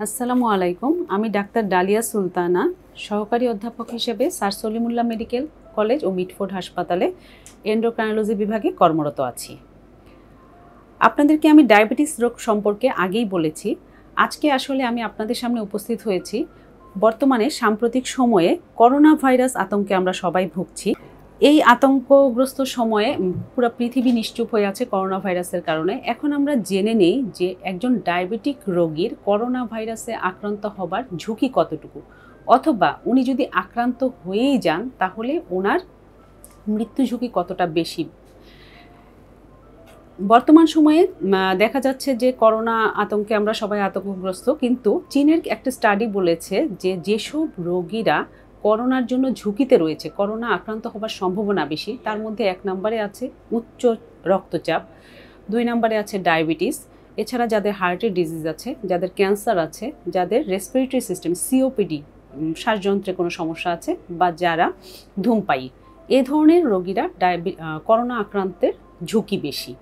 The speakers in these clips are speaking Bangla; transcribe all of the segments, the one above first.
আসসালামু আলাইকুম। আমি ডাক্তার ডালিয়া সুলতানা, সহকারী অধ্যাপক হিসেবে স্যার সলিমুল্লাহ মেডিকেল কলেজ ও মিটফোর্ড হাসপাতালে এন্ডোক্রাইনোলজি বিভাগে কর্মরত আছি। আপনাদেরকে আমি ডায়াবেটিস রোগ সম্পর্কে আগেই বলেছি। আজকে আসলে আমি আপনাদের সামনে উপস্থিত হয়েছি। বর্তমানে সাম্প্রতিক সময়ে করোনা ভাইরাস আতঙ্কে আমরা সবাই ভুগছি। এই আতঙ্কগ্রস্ত সময়ে পুরো পৃথিবী নিশ্চুপ হয়ে আছে করোনা ভাইরাসের কারণে। এখন আমরা জেনে নেই যে একজন ডায়াবেটিক রোগীর করোনা ভাইরাসে আক্রান্ত হবার ঝুঁকি কতটুকু। অথবা উনি যদি আক্রান্ত হয়েই যান, তাহলে ওনার মৃত্যু ঝুঁকি কতটা বেশি? বর্তমান সময়ে দেখা যাচ্ছে যে করোনা আতঙ্কে আমরা সবাই আতঙ্কগ্রস্ত, কিন্তু চীনের একটা স্টাডি বলেছে যে যেসব রোগীরা করোনার জন্য ঝুঁকিতে রয়েছে। করোনা আক্রান্ত হবার সম্ভাবনা বেশি। তার মধ্যে এক নম্বরে আছে উচ্চ রক্তচাপ, দুই নম্বরে আছে ডায়াবেটিস। এছাড়া যাদের হার্টের ডিজিজ আছে, যাদের ক্যান্সার আছে, যাদের রেসপিরেটরি সিস্টেম সিওপিডি শ্বাসযন্ত্রে কোনো সমস্যা আছে বা যারা ধূমপায়ী, এ ধরনের রোগীরা ডায়াবে করোনা আক্রান্তের ঝুঁকি বেশি।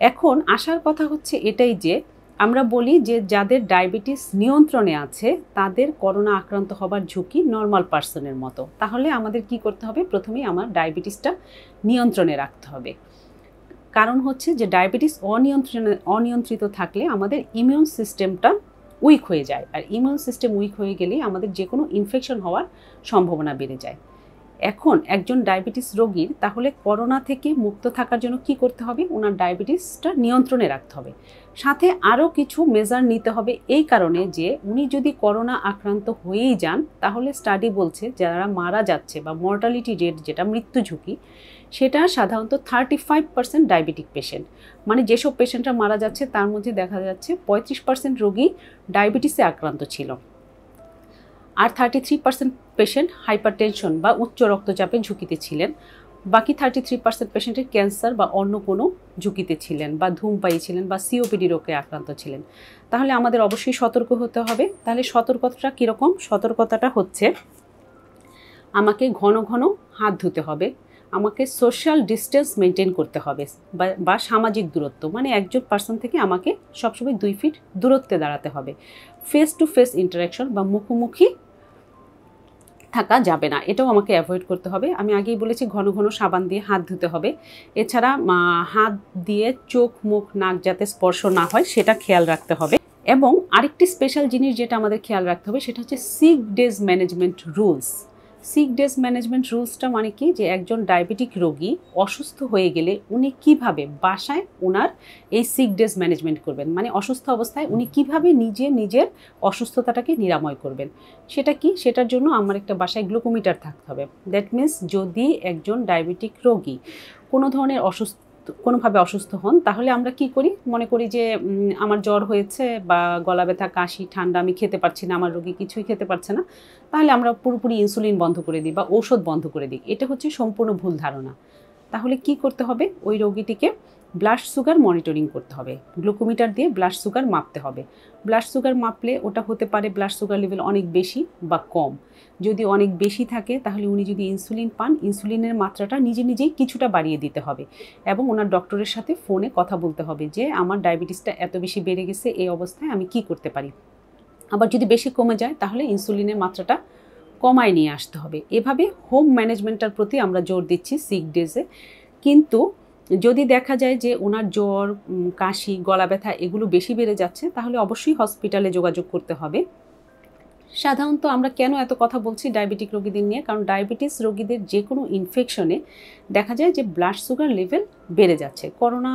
এখন আসার কথা হচ্ছে এটাই যে আমরা বলি যে যাদের ডায়াবেটিস নিয়ন্ত্রণে আছে, তাদের করোনা আক্রান্ত হবার ঝুঁকি নর্মাল পার্সনের মতো। তাহলে আমাদের কি করতে হবে? প্রথমেই আমার ডায়াবেটিসটা নিয়ন্ত্রণে রাখতে হবে। কারণ হচ্ছে যে ডায়াবেটিস অনিয়ন্ত্রণে, অনিয়ন্ত্রিত থাকলে আমাদের ইমিউন সিস্টেমটা উইক হয়ে যায়। আর ইমিউন সিস্টেম উইক হয়ে গেলেই আমাদের যে কোনো ইনফেকশন হওয়ার সম্ভাবনা বেড়ে যায়। এখন একজন ডায়াবেটিস রোগীর, তাহলে করোনা থেকে মুক্ত থাকার জন্য কি করতে হবে? ওনার ডায়াবেটিসটা নিয়ন্ত্রণে রাখতে হবে। সাথে আরও কিছু মেজার নিতে হবে এই কারণে যে, উনি যদি করোনা আক্রান্ত হয়েই যান, তাহলে স্টাডি বলছে যারা মারা যাচ্ছে বা মর্টালিটি রেট যেটা মৃত্যু ঝুঁকি, সেটা সাধারণত thirty five percent diabetic patient মানে যেসব পেশেন্টরা মারা যাচ্ছে, তার মধ্যে দেখা যাচ্ছে পঁয়ত্রিশ পার্সেন্ট রোগী ডায়াবেটিসে আক্রান্ত ছিল। আর thirty three percent patient hypertension বা উচ্চ রক্তচাপের ঝুঁকিতে ছিলেন। বাকি থার্টি থ্রি পার্সেন্ট পেশেন্টের ক্যান্সার বা অন্য কোনো ঝুঁকিতে ছিলেন বা ধূমপায়ী ছিলেন বা সিওপিডি রোগে আক্রান্ত ছিলেন। তাহলে আমাদের অবশ্যই সতর্ক হতে হবে। তাহলে সতর্কতাটা কীরকম? সতর্কতাটা হচ্ছে আমাকে ঘন ঘন হাত ধুতে হবে। আমাকে সোশ্যাল ডিস্টেন্স মেনটেন করতে হবে বা- বা সামাজিক দূরত্ব। মানে একজন পার্সন থেকে আমাকে সবসময় দুই ফিট দূরত্বে দাঁড়াতে হবে। ফেস টু ফেস ইন্টারাকশন বা মুখোমুখি থাকা যাবে না। এটাও আমাকে অ্যাভয়েড করতে হবে। আমি আগেই বলেছি, ঘন ঘন সাবান দিয়ে হাত ধুতে হবে। এছাড়া হাত দিয়ে চোখ, মুখ, নাক যাতে স্পর্শ না হয়, সেটা খেয়াল রাখতে হবে। এবং আরেকটি স্পেশাল জিনিস যেটা আমাদের খেয়াল রাখতে হবে, সেটা হচ্ছে sick days management rules sick days management রুলসটা মানে কি? যে একজন ডায়াবেটিক রোগী অসুস্থ হয়ে গেলে উনি কীভাবে বাসায় ওনার এই সিক ডেস ম্যানেজমেন্ট করবেন? মানে অসুস্থ অবস্থায় উনি কীভাবে নিজে নিজের অসুস্থতাটাকে নিরাময় করবেন? সেটা কি? সেটার জন্য আমার একটা বাসায় গ্লুকোমিটার থাকতে হবে। দ্যাট মিন্স যদি একজন ডায়াবেটিক রোগী কোনো ধরনের অসুস্থ কোনোভাবে অসুস্থ হন, তাহলে আমরা কি করি? মনে করি যে আমার জ্বর হয়েছে বা গলা ব্যথা, কাশি, ঠান্ডা, আমি খেতে পারছি না, আমার রোগী কিছুই খেতে পারছে না, তাহলে আমরা পুরোপুরি ইনসুলিন বন্ধ করে দিই বা ঔষধ বন্ধ করে দিই। এটা হচ্ছে সম্পূর্ণ ভুল ধারণা। তাহলে কি করতে হবে? ওই রোগীটিকে ব্লাড সুগার মনিটরিং করতে হবে। গ্লুকোমিটার দিয়ে ব্লাড সুগার মাপতে হবে। ব্লাড সুগার মাপলে ওটা হতে পারে ব্লাড সুগার লেভেল অনেক বেশি বা কম। যদি অনেক বেশি থাকে, তাহলে উনি যদি ইনসুলিন পান, ইনসুলিনের মাত্রাটা নিজে নিজেই কিছুটা বাড়িয়ে দিতে হবে এবং ওনার ডক্টরের সাথে ফোনে কথা বলতে হবে যে, আমার ডায়াবেটিসটা এত বেশি বেড়ে গেছে, এই অবস্থায় আমি কি করতে পারি? আবার যদি বেশি কমে যায়, তাহলে ইনসুলিনের মাত্রাটা কমায় নিয়ে আসতে হবে। এভাবে হোম ম্যানেজমেন্টটার প্রতি আমরা জোর দিচ্ছি সিক ডেজে কিন্তু যদি দেখা যায় যে ওনার জ্বর কাশি গলা ব্যথা এগুলো বেশি বেড়ে যাচ্ছে, তাহলে অবশ্যই হসপিটালে যোগাযোগ করতে হবে। সাধারণত আমরা কেন এত কথা বলছি ডায়াবেটিক রোগীদের নিয়ে? কারণ ডায়াবেটিস রোগীদের যে কোনো ইনফেকশনে দেখা যায় যে ব্লাড সুগার লেভেল বেড়ে যাচ্ছে। করোনা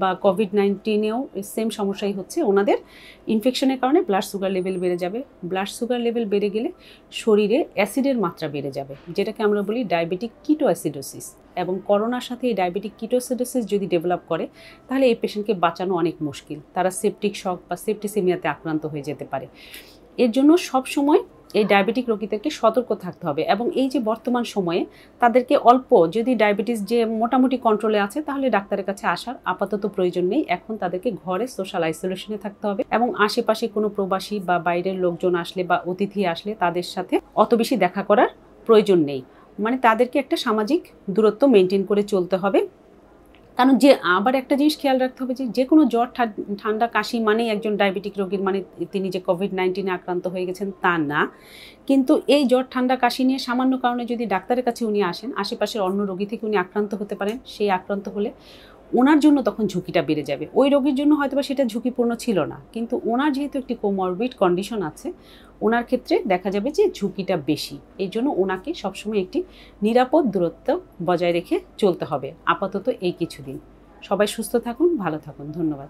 বা কোভিড নাইন্টিনেও সেম সমস্যাই হচ্ছে। ওনাদের ইনফেকশনের কারণে ব্লাড সুগার লেভেল বেড়ে যাবে। ব্লাড সুগার লেভেল বেড়ে গেলে শরীরে অ্যাসিডের মাত্রা বেড়ে যাবে, যেটাকে আমরা বলি ডায়াবেটিক কিটো অ্যাসিডোসিস এবং করোনার সাথে এই ডায়াবেটিক কিটোসিডোসিস যদি ডেভেলপ করে, তাহলে এই পেশেন্টকে বাঁচানো অনেক মুশকিল। তারা সেপটিক শক বা সেপটিসিমিয়াতে আক্রান্ত হয়ে যেতে পারে। এর জন্য সব সময় এই ডায়াবেটিক রোগীদেরকে সতর্ক থাকতে হবে এবং এই যে বর্তমান সময়ে তাদেরকে অল্প যদি ডায়াবেটিস যে মোটামুটি কন্ট্রোলে আছে, তাহলে ডাক্তারের কাছে আসার আপাতত প্রয়োজন নেই। এখন তাদেরকে ঘরে সোশ্যাল আইসোলেশনে থাকতে হবে এবং আশেপাশে কোনো প্রবাসী বা বাইরের লোকজন আসলে বা অতিথি আসলে তাদের সাথে অত বেশি দেখা করার প্রয়োজন নেই। মানে তাদেরকে একটা সামাজিক দূরত্ব মেনটেন করে চলতে হবে। কারণ যে আবার একটা জিনিস খেয়াল রাখতে হবে যে যে কোনো জ্বর ঠান্ডা, কাশি মানেই একজন ডায়াবেটিক রোগীর মানে তিনি যে কোভিড নাইন্টিনে আক্রান্ত হয়ে গেছেন তা না। কিন্তু এই জ্বর, ঠান্ডা, কাশি নিয়ে সামান্য কারণে যদি ডাক্তারের কাছে উনি আসেন, আশেপাশের অন্য রোগী থেকে উনি আক্রান্ত হতে পারেন, সেই আক্রান্ত হলে ওনার জন্য তখন ঝুঁকিটা বেড়ে যাবে। ওই রোগীর জন্য হয়তো সেটা ঝুঁকিপূর্ণ ছিল না। কিন্তু ওনার যেহেতু একটি কোমরবিড কন্ডিশন আছে, ওনার ক্ষেত্রে দেখা যাবে যে ঝুঁকিটা বেশি। এই জন্য ওনাকে সবসময় একটি নিরাপদ দূরত্ব বজায় রেখে চলতে হবে। আপাতত এই কিছুদিন। সবাই সুস্থ থাকুন, ভালো থাকুন। ধন্যবাদ।